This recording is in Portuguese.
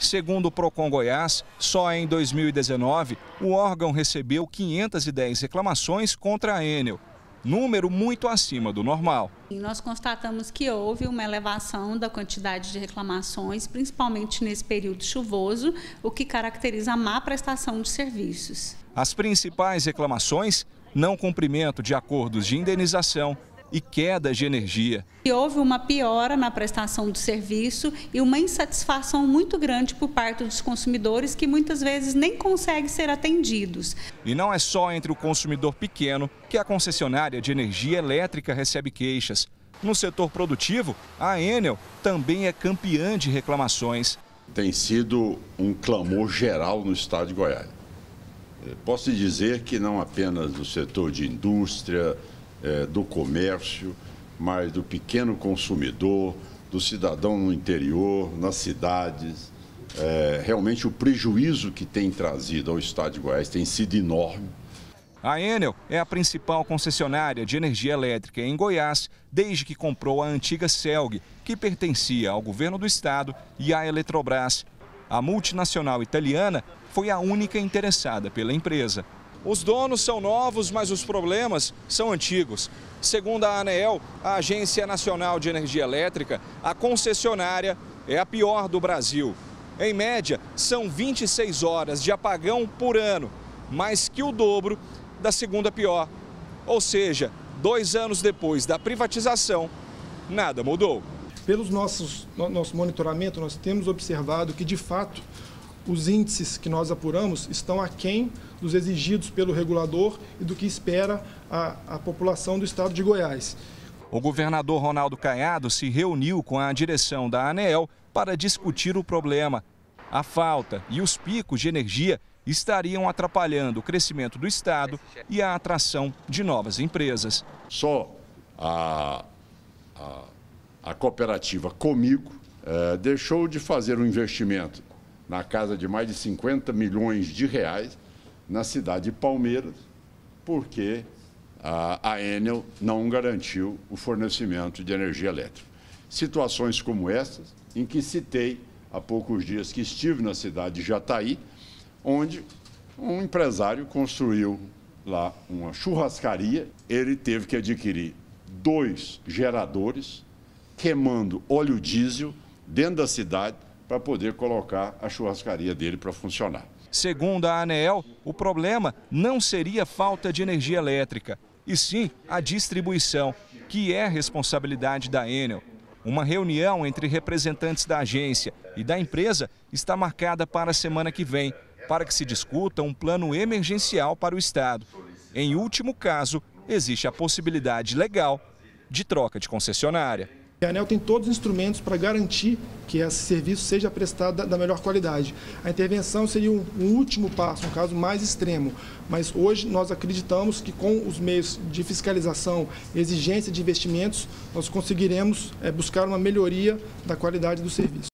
Segundo o Procon Goiás, só em 2019 o órgão recebeu 510 reclamações contra a Enel, número muito acima do normal. Nós constatamos que houve uma elevação da quantidade de reclamações, principalmente nesse período chuvoso, o que caracteriza a má prestação de serviços. As principais reclamações: não cumprimento de acordos de indenização, e quedas de energia. E houve uma piora na prestação do serviço e uma insatisfação muito grande por parte dos consumidores que muitas vezes nem conseguem ser atendidos. E não é só entre o consumidor pequeno que a concessionária de energia elétrica recebe queixas. No setor produtivo, a Enel também é campeã de reclamações. Tem sido um clamor geral no estado de Goiás. Posso dizer que não apenas no setor de indústria, é, do comércio, mas do pequeno consumidor, do cidadão no interior, nas cidades. É, realmente o prejuízo que tem trazido ao Estado de Goiás tem sido enorme. A Enel é a principal concessionária de energia elétrica em Goiás desde que comprou a antiga Celg, que pertencia ao governo do estado e à Eletrobras. A multinacional italiana foi a única interessada pela empresa. Os donos são novos, mas os problemas são antigos. Segundo a ANEEL, a Agência Nacional de Energia Elétrica, a concessionária é a pior do Brasil. Em média, são 26 horas de apagão por ano, mais que o dobro da segunda pior. Ou seja, dois anos depois da privatização, nada mudou. Nossos nosso monitoramento, nós temos observado que, de fato, os índices que nós apuramos estão aquém dos exigidos pelo regulador e do que espera a, a população do estado de Goiás. O governador Ronaldo Caiado se reuniu com a direção da ANEEL para discutir o problema. A falta e os picos de energia estariam atrapalhando o crescimento do Estado e a atração de novas empresas. Só a, a, a cooperativa Comigo é, deixou de fazer um investimento na casa de mais de 50 milhões de reais na cidade de Palmeiras, porque a, a Enel não garantiu o fornecimento de energia elétrica. Situações como essas, em que citei há poucos dias que estive na cidade de Jataí, onde um empresário construiu lá uma churrascaria, ele teve que adquirir dois geradores queimando óleo diesel dentro da cidade para poder colocar a churrascaria dele para funcionar. Segundo a ANEEL, o problema não seria falta de energia elétrica, e sim a distribuição, que é responsabilidade da Enel. Uma reunião entre representantes da agência e da empresa está marcada para a semana que vem, para que se discuta um plano emergencial para o Estado. Em último caso, existe a possibilidade legal de troca de concessionária. A ANEL tem todos os instrumentos para garantir que esse serviço seja prestado da melhor qualidade. A intervenção seria um, último passo, um caso mais extremo, mas hoje nós acreditamos que com os meios de fiscalização, exigência de investimentos, nós conseguiremos é, buscar uma melhoria da qualidade do serviço.